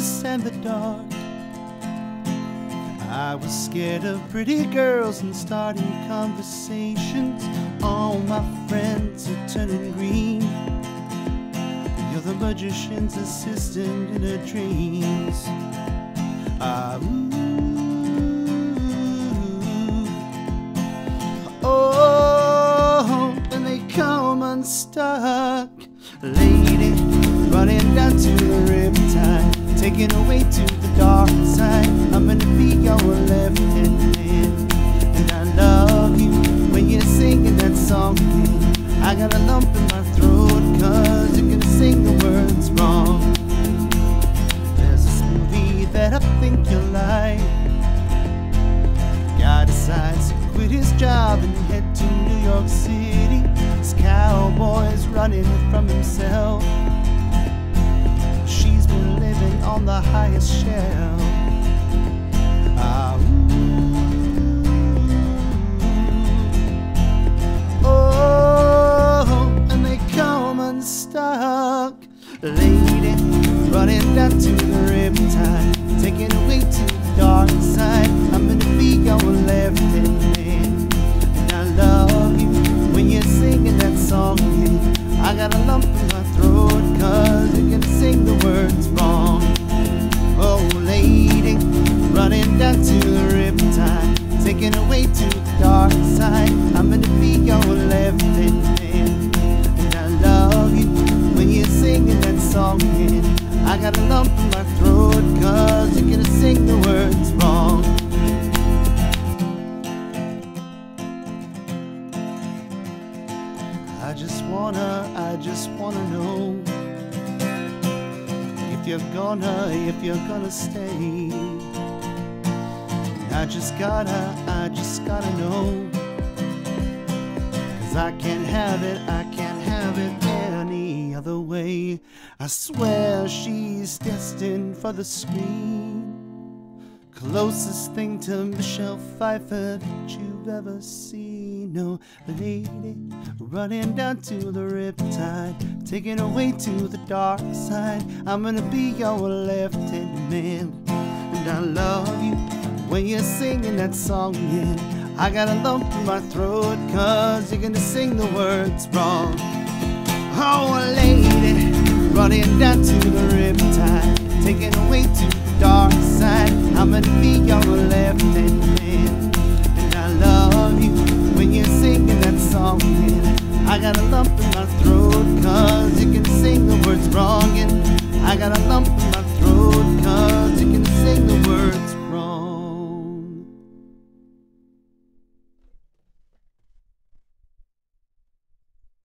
practice and the dark. I was scared of pretty girls and starting conversations. All my friends are turning green. You're the magician's assistant in her dreams. Ah, ooh. Oh, and they come unstuck. Lady, running down to the riptide, taking away to the dark side. I'm gonna be your left hand man, and I love you when you're singing that song. I got a lump in my throat, cause you can sing the words wrong. There's this movie that I think you'll like. Guy decides to quit his job and head to New York City. This cowboy's running from himself. On the highest shelf. Ah, ooh. Oh, and they come unstuck. Lady, running down to the riptide, taking away to I'm gonna be your and I love you when you're singing that song. I got a lump in my throat, cause you're gonna sing the words wrong. I just wanna, I just wanna know if you're gonna, if you're gonna stay. I just gotta, I just gotta know. Cause I can't have it, I can't have it any other way. I swear she's destined for the screen. Closest thing to Michelle Pfeiffer that you've ever seen. No lady running down to the riptide, taking away to the dark side. I'm gonna be your left hand man, and I love when you're singing that song. Yeah, I got a lump in my throat, cause you're gonna sing the words wrong. Oh, lady, running down to the riptide, taking away to the dark side. I'm gonna be your left hand man,